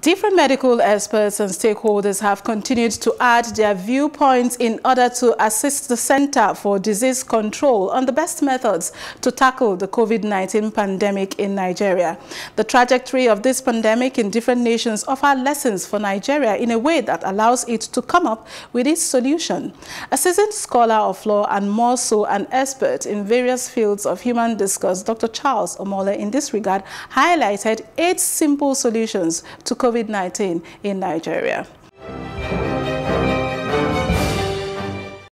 Different medical experts and stakeholders have continued to add their viewpoints in order to assist the Center for Disease Control on the best methods to tackle the COVID-19 pandemic in Nigeria. The trajectory of this pandemic in different nations offer lessons for Nigeria in a way that allows it to come up with its solution. A seasoned scholar of law and more so an expert in various fields of human discourse, Dr. Charles Omole in this regard highlighted eight simple solutions to COVID-19 in Nigeria.